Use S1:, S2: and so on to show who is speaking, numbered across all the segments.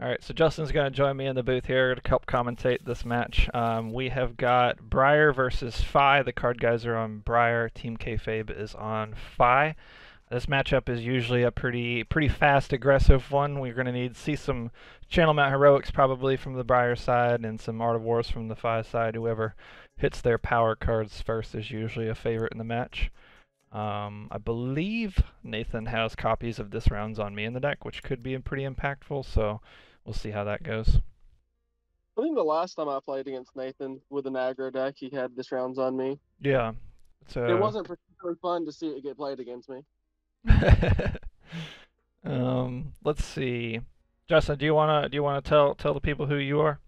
S1: All right, so Justin's going to join me in the booth here to help commentate this match. Um, we have got Briar versus Fai. The card guys are on Briar. Team Kayfabe is on Fai. This matchup is usually a pretty pretty fast, aggressive one. We're going to need see some Channel Mount Heroics probably from the Briar side and some Art of Wars from the Fai side. Whoever hits their power cards first is usually a favorite in the match. Um, I believe Nathan has copies of this rounds on me in the deck, which could be pretty impactful. So we'll see how that goes.
S2: I think the last time I played against Nathan with an aggro deck, he had this rounds on me.
S1: Yeah. So
S2: It wasn't particularly fun to see it get played against me.
S1: um, let's see. Justin, do you wanna do you wanna tell tell the people who you are?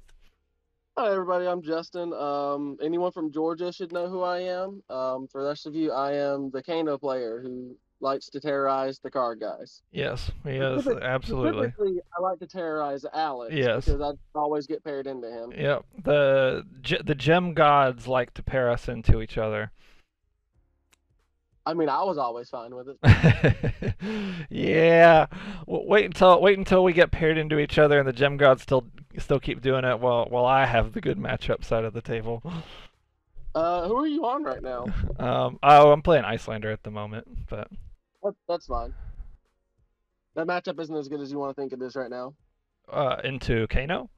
S2: Hi everybody, I'm Justin. Um, anyone from Georgia should know who I am. Um, for the rest of you, I am the Kano player who likes to terrorize the card guys.
S1: Yes, he is
S2: Specific-
S1: absolutely.
S2: Specifically, I like to terrorize Alex
S1: Yes.
S2: because I always get paired into him.
S1: Yep. The the gem gods like to pair us into each other.
S2: I mean, I was always fine with it.
S1: yeah. W- wait until wait until we get paired into each other and the gem gods still still keep doing it while while I have the good matchup side of the table.
S2: Uh, who are you on right now?
S1: Um, oh, I'm playing Icelander at the moment, but
S2: That, that's fine. That matchup isn't as good as you want to think it is right now.
S1: uh, into Kano.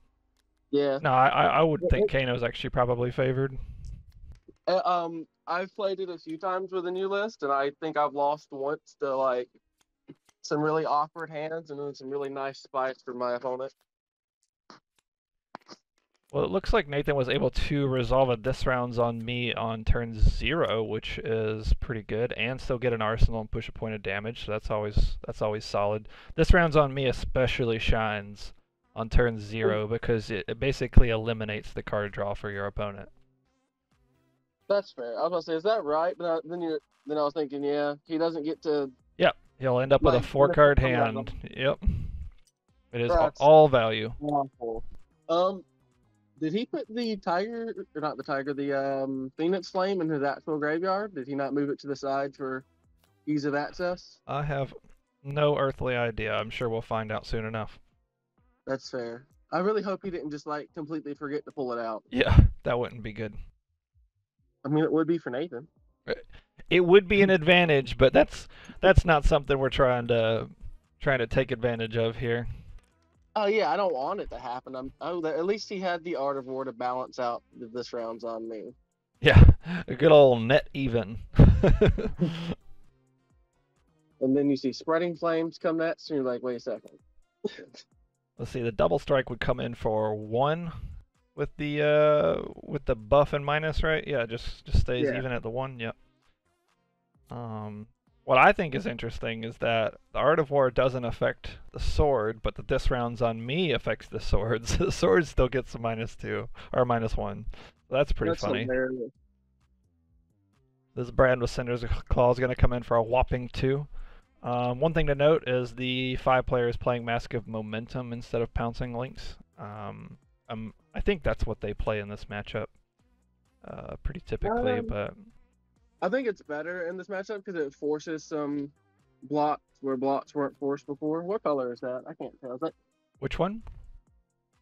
S2: Yeah.
S1: No, I I I would think Kano's actually probably favored.
S2: Uh, um, I've played it a few times with a new list, and I think I've lost once to like some really awkward hands and then some really nice spice from my opponent.
S1: Well, it looks like Nathan was able to resolve a this rounds on me on turn zero, which is pretty good, and still get an arsenal and push a point of damage. So that's always that's always solid. This rounds on me especially shines on turn zero because it, it basically eliminates the card draw for your opponent.
S2: That's fair. I was gonna say, is that right? But then you, then I was thinking, yeah, he doesn't get to.
S1: Yep, he'll end up with a
S2: Like,
S1: four
S2: with a
S1: card
S2: four card
S1: hand. Yep. It is a-
S2: That's-
S1: all value.
S2: Awful. Um, did he put the tiger or not the tiger, the um phoenix flame in his actual graveyard? Did he not move it to the side for ease of access?
S1: I have no earthly idea. I'm sure we'll find out soon enough.
S2: That's fair. I really hope he didn't just like completely forget to pull it out.
S1: Yeah, that wouldn't be good.
S2: I mean, it would be for Nathan.
S1: It would be an advantage, but that's that's not something we're trying to trying to take advantage of here.
S2: Oh yeah, I don't want it to happen. I'm oh, at least he had the art of war to balance out this round's on me.
S1: Yeah, a good old net even.
S2: And then you see spreading flames come next, and you're like, wait a second.
S1: Let's see, the double strike would come in for one with the uh with the buff and minus, right? Yeah, just just stays
S2: Yeah.
S1: even at the one. Yep. Um, what I think is interesting is that the art of war doesn't affect the sword, but that this round's on me affects the sword. So the sword still gets a minus two or minus one. That's pretty
S2: That's
S1: funny.
S2: hilarious.
S1: This brand with Cinder's Claw is going to come in for a whopping two. Um, one thing to note is the Fai players playing Mask of Momentum instead of Pouncing Lynx. Um, um, I think that's what they play in this matchup, uh, pretty typically.
S2: Um,
S1: but
S2: I think it's better in this matchup because it forces some blocks where blocks weren't forced before. What color is that? I can't tell. Is that
S1: which one?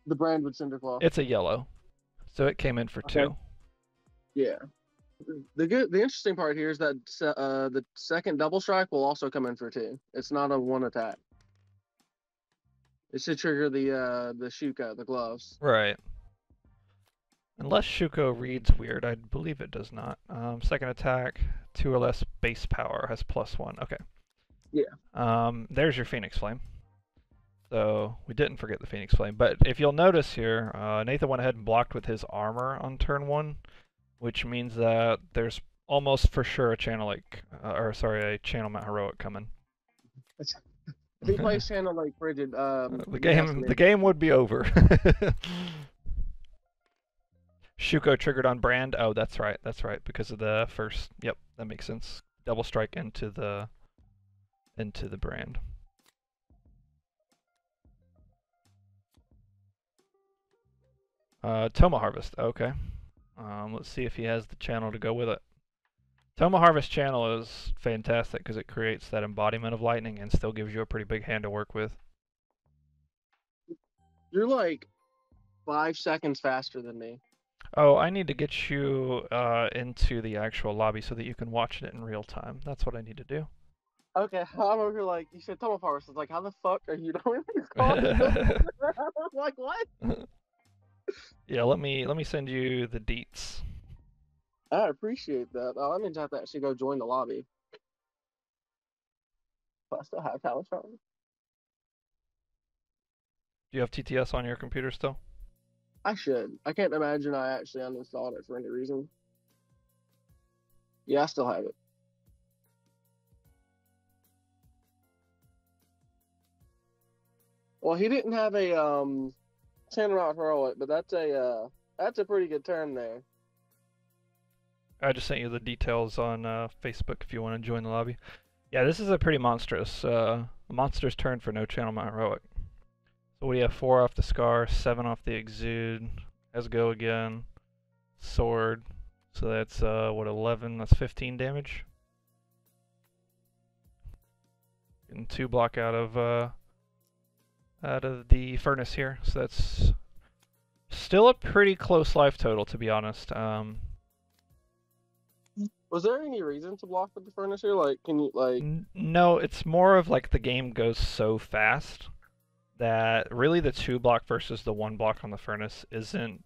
S2: the brand Brandwood Cinderclaw?
S1: It's a yellow, so it came in for
S2: Okay.
S1: two.
S2: Yeah. The good, the interesting part here is that uh, the second double strike will also come in for two. It's not a one attack. It should trigger the uh, the Shuko, the gloves.
S1: Right. Unless Shuko reads weird, I believe it does not. Um, second attack, two or less base power, has plus one. Okay.
S2: Yeah.
S1: Um, there's your Phoenix Flame. So we didn't forget the Phoenix Flame, but if you'll notice here, uh, Nathan went ahead and blocked with his armor on turn one, which means that there's almost for sure a channel like, uh, or sorry, a channel Mount Heroic coming.
S2: If he plays Channel Lake Frigid, um,
S1: the game the game would be over. Shuko triggered on brand. Oh, that's right. That's right because of the first. Yep, that makes sense. Double strike into the into the brand. Uh, Tome of Harvest. Okay. Um, let's see if he has the channel to go with it. Tome of Harvest channel is fantastic because it creates that embodiment of lightning and still gives you a pretty big hand to work with.
S2: You're like five seconds faster than me.
S1: Oh, I need to get you uh, into the actual lobby so that you can watch it in real time. That's what I need to do.
S2: Okay, I'm over here like you said tunnel power. So it's like, how the fuck are you doing this? I'm like what?
S1: Yeah, let me let me send you the deets.
S2: I appreciate that. Oh, that means I have to actually go join the lobby. But I still have talent.
S1: Do you have TTS on your computer still?
S2: I should. I can't imagine I actually uninstalled it for any reason. Yeah, I still have it. Well, he didn't have a um ten heroic, but that's a uh that's a pretty good turn there.
S1: I just sent you the details on uh, Facebook if you want to join the lobby. Yeah, this is a pretty monstrous uh, monstrous turn for no channel mount heroic. So we have four off the scar, seven off the exude. Let's go again. Sword. So that's uh, what 11? That's 15 damage. And two block out of uh, out of the furnace here. So that's still a pretty close life total, to be honest. Um,
S2: Was there any reason to block with the furnace here? Like, can you like?
S1: No, it's more of like the game goes so fast that really the two block versus the one block on the furnace isn't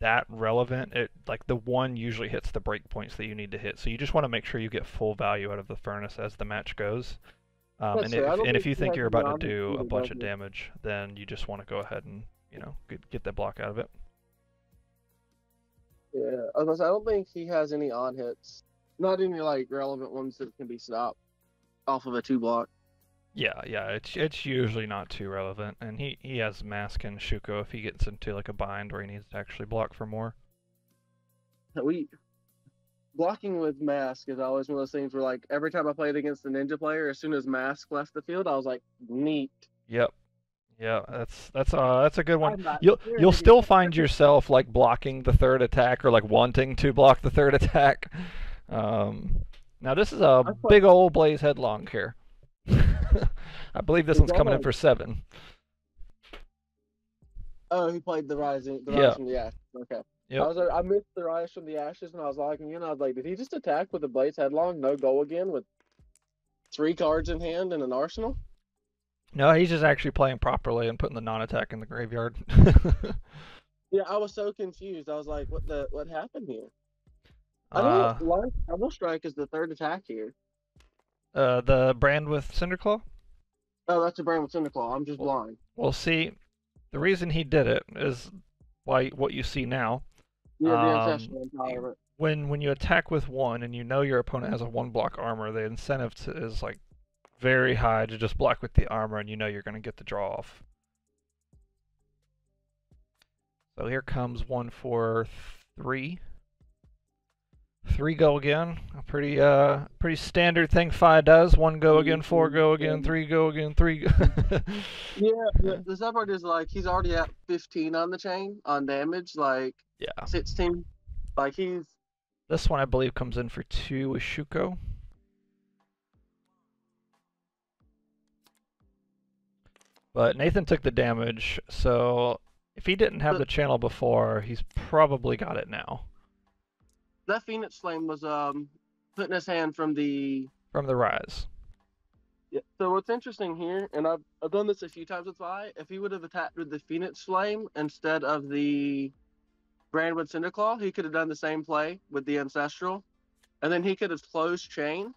S1: that relevant. It like the one usually hits the breakpoints that you need to hit, so you just want to make sure you get full value out of the furnace as the match goes. Um, and. If, and if you think you're about to do a bunch of damage, then you just want to go ahead and you know get, get that block out of it.
S2: Yeah, I was I don't think he has any on hits. Not any like relevant ones that can be stopped off of a two block.
S1: Yeah, yeah, it's it's usually not too relevant, and he he has mask and Shuko if he gets into like a bind where he needs to actually block for more.
S2: We blocking with mask is always one of those things where like every time I played against a ninja player, as soon as mask left the field, I was like, neat.
S1: Yep. Yeah, that's that's uh that's a good one. You'll you'll still find yourself like blocking the third attack or like wanting to block the third attack. Um, now this is a big old blaze headlong here. I believe this
S2: Is
S1: one's coming in for seven.
S2: Oh, he played the rising, the
S1: Yeah.
S2: rise from the ashes. Okay.
S1: Yep.
S2: I was I missed the rise from the ashes, and I was like, you know, I was like, did he just attack with the blaze headlong, no go again, with three cards in hand and an arsenal?
S1: No, he's just actually playing properly and putting the non-attack in the graveyard.
S2: Yeah, I was so confused. I was like, what the what happened here? I
S1: uh,
S2: don't like double strike is the third attack here.
S1: Uh, the brand with Cinderclaw.
S2: Oh, that's a brand with Cinderclaw. I'm just blind.
S1: Well, see, the reason he did it is why what you see now.
S2: Yeah, the
S1: Um,
S2: ancestral
S1: when when you attack with one and you know your opponent has a one block armor, the incentive to, is like very high to just block with the armor, and you know you're going to get the draw off. So here comes one for three. Three go again. A pretty uh pretty standard thing Fai does. One go again, four go again, three go again, three. Go
S2: Yeah, the, the sad part is like he's already at 15 on the chain on damage, like
S1: yeah.
S2: 16. Like he's
S1: This one I believe comes in for two with Shuko. But Nathan took the damage, so if he didn't have the channel before, he's probably got it now
S2: that Phoenix Flame was um putting his hand from the
S1: from the rise.
S2: Yeah. So what's interesting here, and I've I've done this a few times with Fai, if he would have attacked with the Phoenix Flame instead of the Brand with Cinderclaw, he could have done the same play with the Ancestral, and then he could have closed chain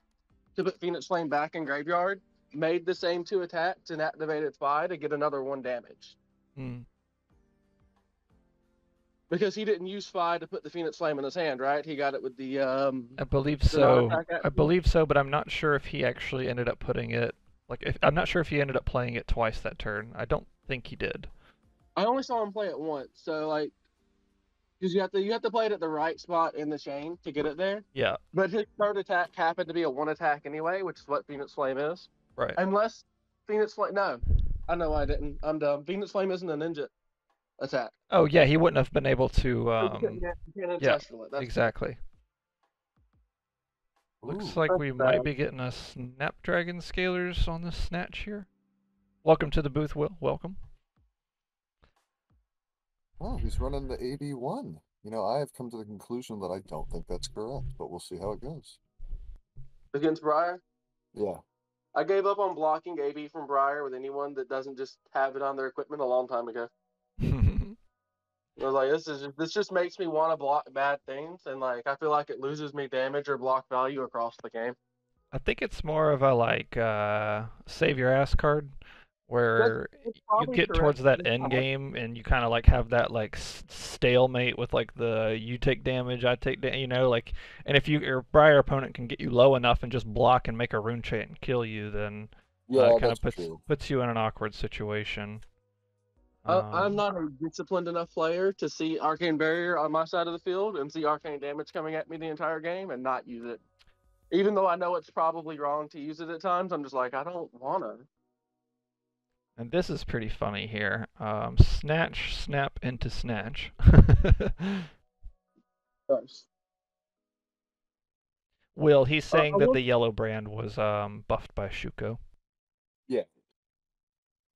S2: to put Phoenix Flame back in graveyard, made the same two attacks, and activated Fai to get another one damage.
S1: Hmm.
S2: Because he didn't use Fai to put the Phoenix Flame in his hand, right? He got it with the um.
S1: I believe so. I believe so, but I'm not sure if he actually ended up putting it like if, I'm not sure if he ended up playing it twice that turn. I don't think he did.
S2: I only saw him play it once, so like, because you have to you have to play it at the right spot in the chain to get it there.
S1: Yeah,
S2: But his third attack happened to be a one attack anyway, which is what Phoenix Flame is.
S1: right.
S2: Unless Phoenix Flame, no, I know I didn't. I'm dumb. Phoenix Flame isn't a ninja attack.
S1: Oh yeah, he wouldn't have been able to
S2: You
S1: um
S2: can't- you can't
S1: yeah,
S2: ancestral it.
S1: Exactly. Looks
S3: Ooh.
S1: like
S2: That's
S1: we might be getting a Snapdragon Scalers on the snatch here. Welcome to the booth, Will. Welcome.
S3: Oh, he's running the AB1. You know, I have come to the conclusion that I don't think that's correct, but we'll see how it goes.
S2: Against Briar,
S3: Yeah.
S2: I gave up on blocking AB from Briar with anyone that doesn't just have it on their equipment a long time ago. I was like, this is just, this just makes me want to block bad things, and like I feel like it loses me damage or block value across the game.
S1: I think it's more of a like uh, save your ass card, where
S2: It's
S1: you get
S2: correct
S1: towards that end game and you kind of like have that like stalemate with like the you take damage, I take damage, you know, like, and if you your Briar opponent can get you low enough and just block and make a rune chant and kill you, then uh,
S3: Yeah,
S1: it kind of puts
S3: true.
S1: puts you in an awkward situation.
S2: I, I'm
S1: Um,
S2: not a disciplined enough player to see arcane barrier on my side of the field and see arcane damage coming at me the entire game and not use it. Even though I know it's probably wrong to use it at times, I'm just like I don't wanna.
S1: And this is pretty funny here. Um, snatch, snap into snatch.
S2: Yes.
S1: Will, he's
S2: Uh,
S1: saying that the yellow brand was um, buffed by Shuko.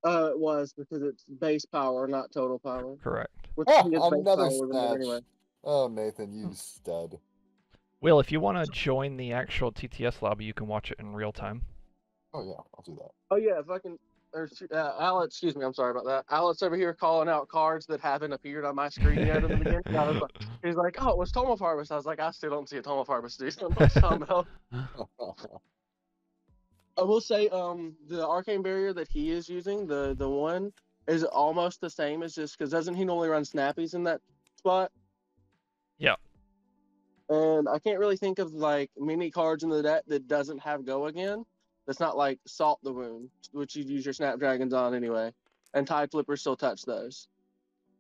S2: Uh, it was because it's base power, not total power.
S1: Correct.
S2: Which
S3: Oh,
S2: he gets base
S3: another
S2: power with it
S3: snatch.
S2: anyway.
S3: Oh, Nathan, you stud.
S1: Will, if you want to join the actual TTS lobby, you can watch it in real time.
S3: Oh, yeah, I'll do that.
S2: Oh yeah, if I can. Or, uh, Alex, excuse me, I'm sorry about that. Alex over here calling out cards that haven't appeared on my screen yet in the beginning. I was like, he's like, oh, it was Tome of Harvest. I was like, I still don't see a Tome of Harvest, dude. I will say, um, the arcane barrier that he is using, the the one, is almost the same as just because doesn't he normally run snappies in that spot?
S1: Yeah.
S2: And I can't really think of like many cards in the deck that doesn't have go again. That's not like salt the wound, which you'd use your snapdragons on anyway. And tide flippers still touch those.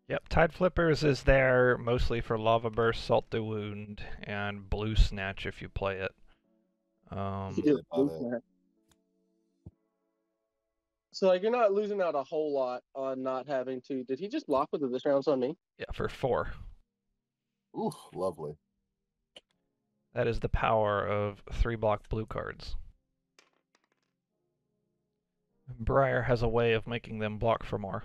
S1: Yep, Tide Flippers is there mostly for Lava Burst, Salt the Wound, and Blue Snatch if you play it. Um,
S3: Yeah,
S2: So like you're not losing out a whole lot on not having to. Did he just block with the this rounds on me?
S1: yeah, for four.
S3: Ooh, lovely.
S1: That is the power of three block blue cards. Briar has a way of making them block for more.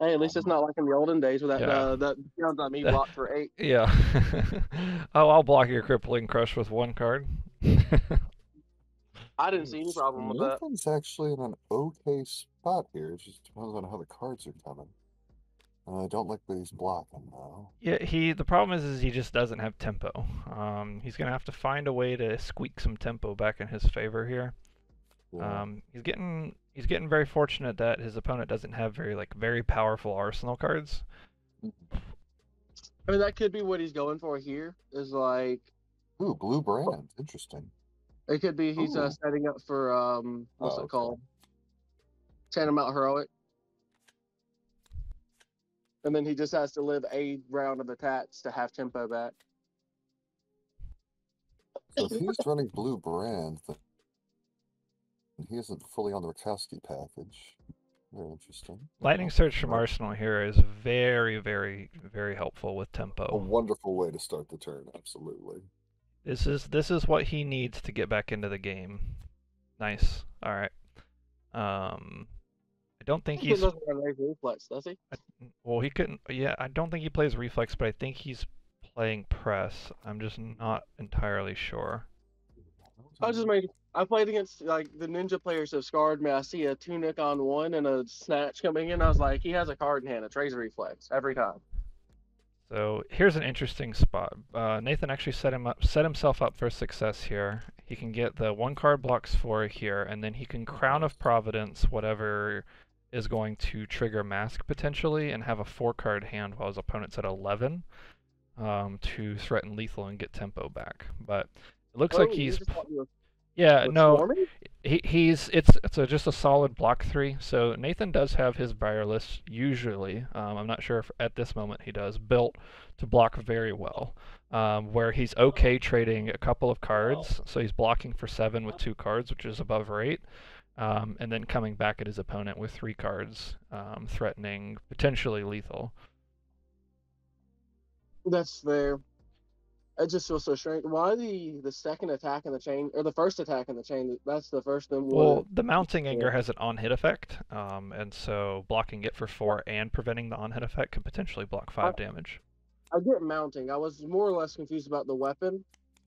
S2: Hey, at least it's not like in the olden days where that
S1: Yeah.
S2: uh, that rounds on me
S1: That-
S2: blocked for eight.
S1: Yeah. oh, I'll block your Crippling Crush with one card.
S2: I didn't see any problem with that.
S3: Nathan's actually in an okay spot here. It just depends on how the cards are coming. Uh, I don't like that he's blocking though.
S1: Yeah, he. The problem is, is he just doesn't have tempo. Um, he's gonna have to find a way to squeak some tempo back in his favor here.
S3: Yeah.
S1: Um, he's getting he's getting very fortunate that his opponent doesn't have very like very powerful arsenal cards.
S2: I mean, that could be what he's going for here. Is like
S3: Ooh, blue brand. Interesting.
S2: It could be he's uh, setting up for um what's
S3: Oh,
S2: it
S3: okay.
S2: called? Tantamount heroic. And then he just has to live a round of attacks to have tempo back.
S3: So if he's running blue brand, then he isn't fully on the Rakowski package. Very interesting.
S1: Lightning Search from Arsenal here is very, very, very helpful with tempo.
S3: A wonderful way to start the turn. Absolutely.
S1: This is this is what he needs to get back into the game. Nice. All right. Um, I don't think
S2: He
S1: he's
S2: doesn't reflex, does he?
S1: well. He couldn't. Yeah, I don't think he plays reflex, but I think he's playing press. I'm just not entirely sure.
S2: I just made. I played against like the ninja players have scarred me. I see a tunic on one and a snatch coming in. I was like, he has a card in hand. It's razor reflex every time.
S1: So here's an interesting spot. Uh, Nathan actually set him up, set himself up for success here. He can get the one card blocks for here, and then he can Crown of Providence whatever is going to trigger Mask potentially, and have a four card hand while his opponent's at 11 um, to threaten lethal and get tempo back. But it looks like
S2: Oh, you
S1: he's
S2: just thought you were-
S1: yeah no? He, he's it's it's a, just a solid block three. So Nathan does have his buyer list usually. Um, I'm not sure if at this moment he does built to block very well. Um, where he's okay trading a couple of cards, so he's blocking for seven with two cards, which is above rate, um, and then coming back at his opponent with three cards, um, threatening potentially lethal.
S2: That's fair. It just feels so strange. Why the the second attack in the chain or the first attack in the chain? That's the first then
S1: Well, the mounting anger has an on-hit effect, um, and so blocking it for four and preventing the on-hit effect could potentially block five damage.
S2: I get mounting. I was more or less confused about the weapon,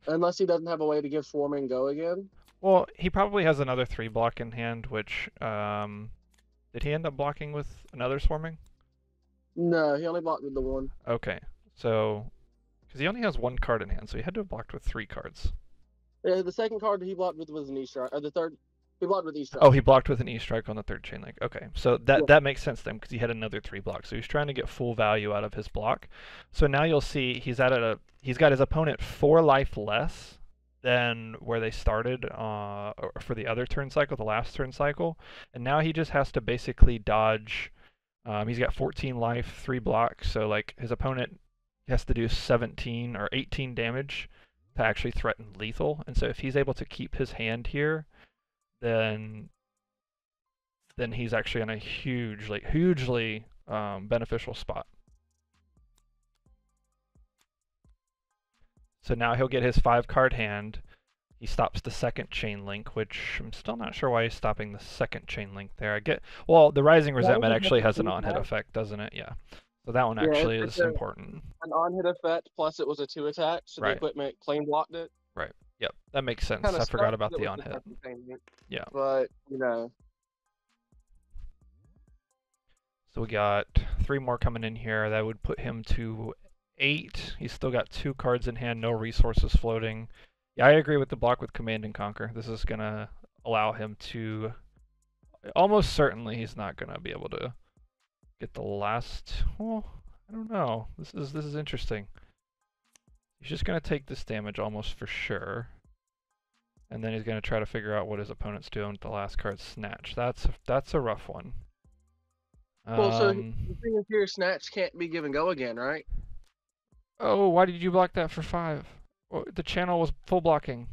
S2: unless he doesn't have a way to give swarming go again.
S1: Well, he probably has another three block in hand, which um, did he end up blocking with another swarming?
S2: No, he only blocked with the one.
S1: Okay, so because he only has one card in hand, so he had to have blocked with three cards.
S2: Yeah, the second card he blocked with was an E strike, or the third he blocked with E strike.
S1: Oh, he blocked with an E strike on the third chain link. Okay, so that
S2: Yeah.
S1: that makes sense then because he had another three blocks. So he's trying to get full value out of his block. So now you'll see he's at a he's got his opponent four life less than where they started uh, for the other turn cycle, the last turn cycle, and now he just has to basically dodge. Um, he's got 14 life, three blocks. So like his opponent has to do 17 or 18 damage to actually threaten lethal. And so if he's able to keep his hand here, then then he's actually in a hugely hugely um, beneficial spot. So now he'll get his five card hand. He stops the second chain link, which I'm still not sure why he's stopping the second chain link there. I get well, the rising resentment actually
S2: has
S1: has an on hit effect, doesn't it? Yeah. So that one actually
S2: it's
S1: is
S2: a-
S1: important.
S2: An on hit effect plus it was a two attack, so
S1: Right.
S2: the equipment plain blocked it. Right.
S1: Yep, that makes sense. I forgot about the on hit.
S2: second chain link,
S1: Yeah.
S2: But you know,
S1: So we got three more coming in here. That would put him to eight. He's still got two cards in hand, no resources floating. Yeah, I agree with the block with Command and Conquer. This is gonna allow him to. Almost certainly, he's not gonna be able to get the last. Well, I don't know. This is this is interesting. He's just gonna take this damage almost for sure. And then he's gonna try to figure out what his opponent's doing with the last card snatch. That's that's a rough one.
S2: well, so
S1: Um,
S2: the thing is here, snatch can't be given go again, right?
S1: Oh, why did you block that for five? Well, the channel was full blocking.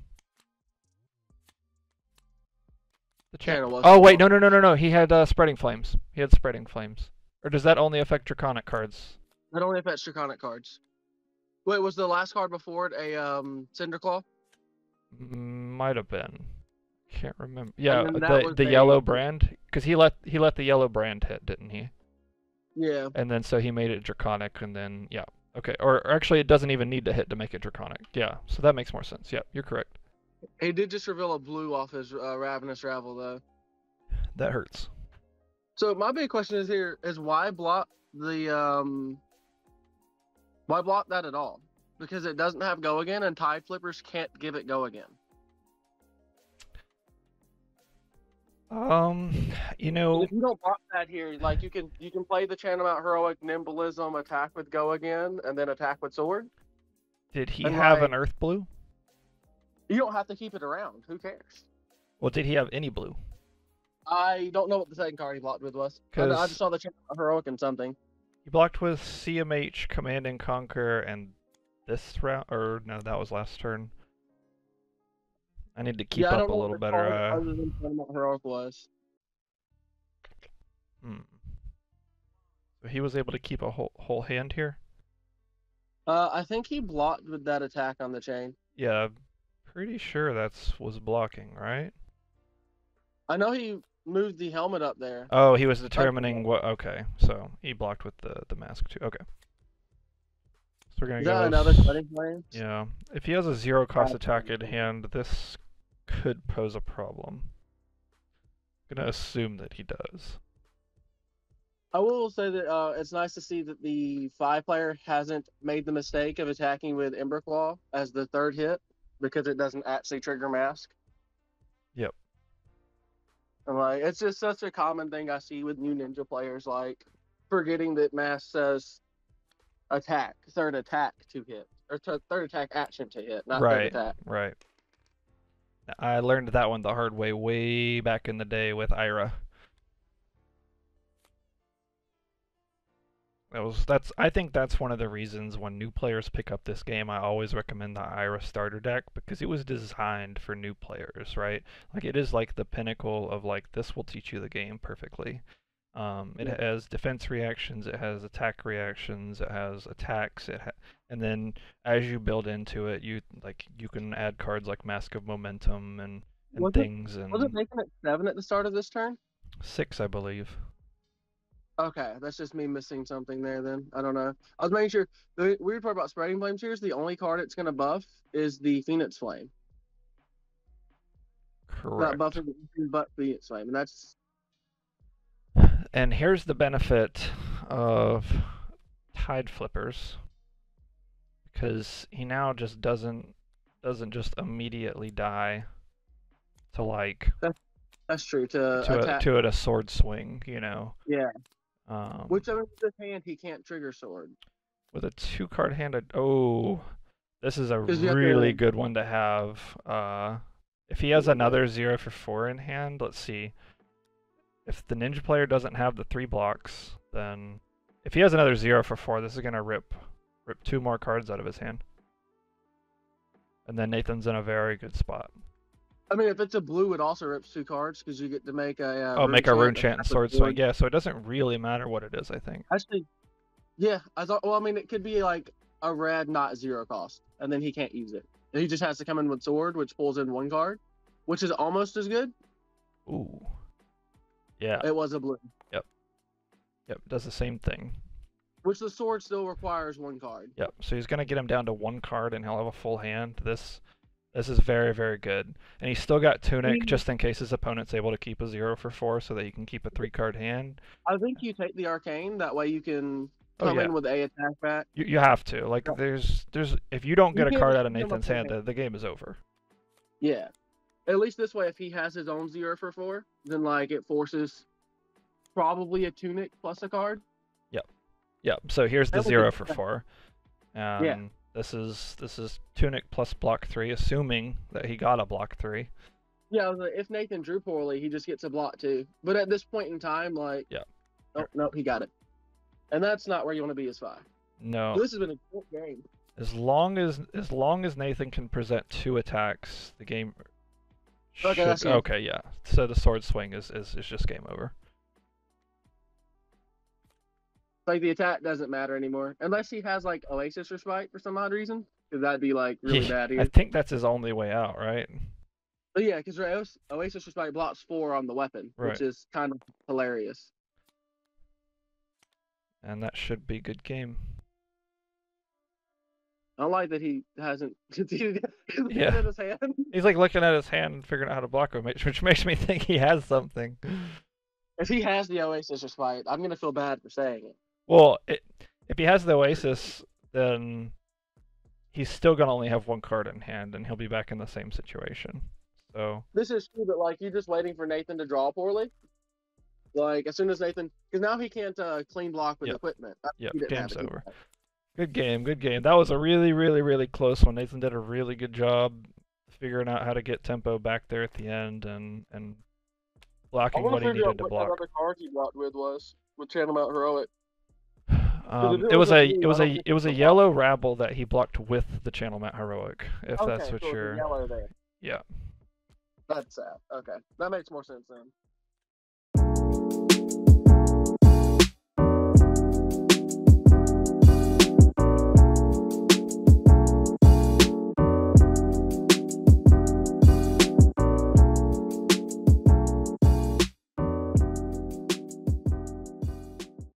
S1: The
S2: Channel
S1: channel.
S2: was
S1: Oh wait, no, no, no, no, no. He had uh, spreading flames. He had spreading flames. Or does that only affect draconic cards?
S2: That only affects draconic cards. Wait, was the last card before it a um Cinderclaw?
S1: Mm, Might have been. Can't remember. Yeah, the the
S2: a-
S1: yellow brand, because he let he let the yellow brand hit, didn't he?
S2: Yeah.
S1: And then so he made it draconic, and then yeah, okay. Or, or actually, it doesn't even need to hit to make it draconic. Yeah, so that makes more sense. Yeah, you're correct.
S2: He did just reveal a blue off his uh, Ravenous Rabble though.
S1: That hurts.
S2: So my big question is here is why block the um why block that at all? Because it doesn't have go again and tide flippers can't give it go again.
S1: Um, you know,
S2: If you don't block that here, like you can you can play the channel mount heroic nimblism, attack with go again, and then attack with sword.
S1: did he
S2: and
S1: have
S2: like-
S1: an earth blue?
S2: You don't have to keep it around. Who cares?
S1: Well, did he have any blue?
S2: I don't know what the second card he blocked with was. I, I just saw the heroic and something.
S1: He blocked with CMH, Command and Conquer, and this round, or no, that was last turn. I need to keep
S2: yeah,
S1: up a little
S2: what
S1: better. Uh,
S2: other than Tournament heroic was.
S1: hmm. So he was able to keep a whole whole hand here.
S2: Uh, I think he blocked with that attack on the chain.
S1: Yeah, pretty sure that's was blocking, right?
S2: I know he moved the helmet up there.
S1: Oh, he was determining what. Okay, so he blocked with the the mask too. Okay. So we're gonna
S2: Is
S1: go.
S2: that another cutting flame?
S1: Yeah, if he has a zero cost attack in hand, this could pose a problem. I'm gonna assume that he does.
S2: I will say that uh, it's nice to see that the Fai player hasn't made the mistake of attacking with Ember Claw as the third hit because it doesn't actually trigger mask. Like it's just such a common thing I see with new ninja players, like forgetting that mass says attack, third attack to hit, or th- third attack action to hit, not
S1: Right.
S2: third attack.
S1: Right. I learned that one the hard way way back in the day with Ira. That was that's I think that's one of the reasons when new players pick up this game I always recommend the Ira starter deck because it was designed for new players, right? Like it is like the pinnacle of like this will teach you the game perfectly. Um, it
S2: Yeah.
S1: has defense reactions, it has attack reactions, it has attacks, it ha- and then as you build into it, you like you can add cards like Mask of Momentum and, and
S2: Was it-
S1: things and
S2: Was it making it seven at the start of this turn?
S1: six, I believe.
S2: Okay, that's just me missing something there. Then I don't know. I was making sure. The weird part about spreading flames here is the only card it's going to buff is the Phoenix Flame.
S1: Correct.
S2: Not buffing but Phoenix Flame, and that's
S1: And here's the benefit of Tide Flippers. Because he now just doesn't doesn't just immediately die to like
S2: that's true to,
S1: to a, to it a sword swing, you know.
S2: yeah,
S1: Um,
S2: which I mean, with this hand he can't trigger sword.
S1: with a two card hand, I- oh, this is a
S2: 'Cause you have to-
S1: really good one to have. Uh, if he has another zero for four in hand, let's see. If the ninja player doesn't have the three blocks, then if he has another zero for four, this is gonna rip rip two more cards out of his hand. And then Nathan's in a very good spot.
S2: I mean, if it's a blue, it also rips two cards because you get to make a uh,
S1: oh, make a rune chant and sword swing. Yeah, so it doesn't really matter what it is, I think.
S2: Actually, yeah, I thought. Well, I mean, it could be like a red, not zero cost, and then he can't use it. He just has to come in with sword, which pulls in one card, which is almost as good.
S1: Ooh. Yeah.
S2: It was a blue,
S1: Yep. Yep. Does the same thing.
S2: which the sword still requires one card.
S1: Yep. So he's gonna get him down to one card, and he'll have a full hand. This, this is very, very good. And he's still got tunic, just in case his opponent's able to keep a zero for four, so that he can keep a three card hand.
S2: I think you take the arcane that way you can
S1: Oh,
S2: come
S1: yeah.
S2: in with a attack back.
S1: You, you have to. Like,
S2: Yeah.
S1: there's, there's, if you don't
S2: You
S1: get a card out of
S2: give him a
S1: Nathan's hand, the, the game is over.
S2: Yeah. At least this way, if he has his own zero for four, then like it forces probably a tunic plus a card.
S1: Yep. Yep. So here's the
S2: That would be
S1: zero for four. Um, This is this is tunic plus block three, assuming that he got a block three.
S2: Yeah, like, if Nathan drew poorly, he just gets a block too. But at this point in time, like,
S1: Yeah.
S2: oh no, he got it, and that's not where you want to be as Fai.
S1: No.
S2: This has been a good game.
S1: As long as as long as Nathan can present two attacks, the game
S2: Okay,
S1: should
S2: that's
S1: okay, yeah. So the sword swing is, is, is just game over.
S2: Like the attack doesn't matter anymore unless he has like Oasis Respite for some odd reason, because that'd be like really
S1: Yeah,
S2: bad.
S1: I think that's his only way out, right?
S2: But yeah, because Oasis Respite blocks four on the weapon,
S1: Right.
S2: which is kind of hilarious.
S1: And that should be good game.
S2: I don't like that he hasn't conceded
S1: Yeah.
S2: his hand.
S1: He's like looking at his hand and figuring out how to block him, which which makes me think he has something.
S2: If he has the Oasis Respite, I'm gonna feel bad for saying it.
S1: Well, it, if he has the Oasis, then he's still gonna only have one card in hand, and he'll be back in the same situation. So
S2: This is true, but like you're just waiting for Nathan to draw poorly. Like as soon as Nathan, because now he can't uh, clean block with
S1: Yep.
S2: equipment. That's-
S1: Yep,
S2: he didn't have
S1: game's over. good game, good game. That was a really, really, really close one. Nathan did a really good job figuring out how to get tempo back there at the end and and blocking what he needed to
S2: what
S1: block.
S2: that other card he blocked with was with Channel Mount Heroic.
S1: Um,
S2: it
S1: it was
S2: was a
S1: a it was a it was a
S2: it's a
S1: yellow rabble that he blocked with the channel mat heroic. If
S2: okay,
S1: that's what
S2: so
S1: you're
S2: yellow there.
S1: yeah.
S2: That's sad. Okay, that makes more sense then.